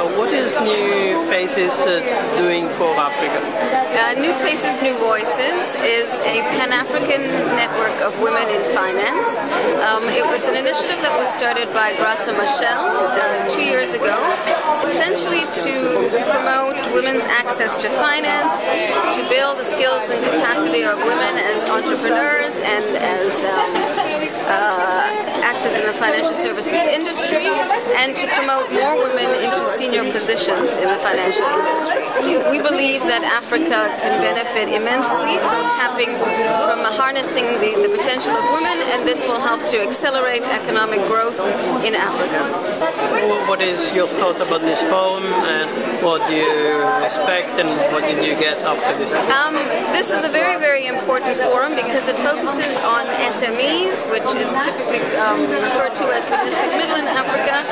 So, what is New Faces uh, doing for Africa? Uh, New Faces, New Voices is a Pan African network of women in finance. Um, it was an initiative that was started by Graça Machel uh, two years ago, essentially to promote women's access to finance, to build the skills and capacity of women as entrepreneurs and as um, uh, actors in the financial services industry, and to promote more women into senior positions in the financial industry. We believe that Africa can benefit immensely from tapping, from harnessing the, the potential of women, and this will help to accelerate economic growth in Africa. What is your thought about this forum, and what do you expect, and what did you get after this? Um, this is a very, very important forum because it focuses on SMEs, which is typically um, referred to as the missing middle in Africa.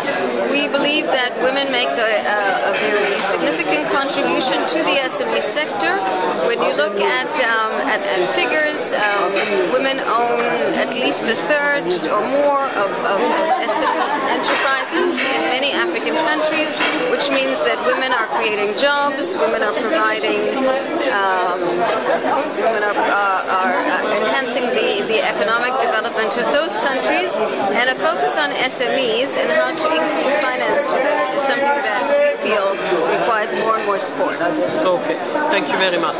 We believe that women make a, a, a very significant contribution to the SME sector. When you look at, um, at, at, figures, um, women own at least a third or more of, of, of SME enterprises in many African countries, which means that women are creating jobs, women are providing, um, women are, uh, are enhancing the, the economic development of those countries, and a focus on SMEs and how to increase finance to them is something that we feel requires more and more support. Okay, thank you very much.